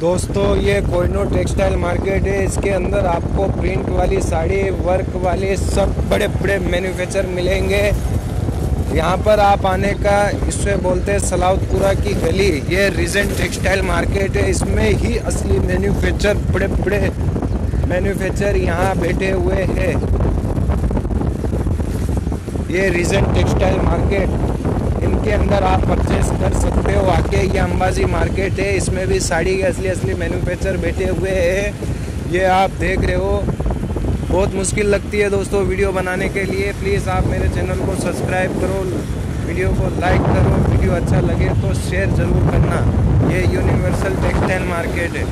दोस्तों, ये कोइनो textile market है। इसके अंदर आपको प्रिंट वाली साड़ी, वर्क वाले सब बड़े बड़े मैन्युफैक्चर मिलेंगे। यहाँ पर आप आने का इससे बोलते हैं सलाउतपुरा की गली। ये रीजेंट टेक्सटाइल मार्केट है। इसमें ही असली मैन्युफैक्चर बड़े बड़े मैन्युफैक्चर यहाँ बैठे हुए हैं। ये रीजेंट टेक्सटाइल मार्केट। इनके अंदर आप परचेस कर सकते आके ये अंबाजी मार्केट है, इसमें भी साड़ी के असली असली मैन्युफैक्चर बैठे हुए हैं। ये आप देख रहे हो। बहुत मुश्किल लगती है दोस्तों वीडियो बनाने के लिए। प्लीज़ आप मेरे चैनल को सब्सक्राइब करो, वीडियो को लाइक करो। वीडियो अच्छा लगे तो शेयर ज़रूर करना। ये यूनिवर्सल टेक्सटाइल मार्केट है।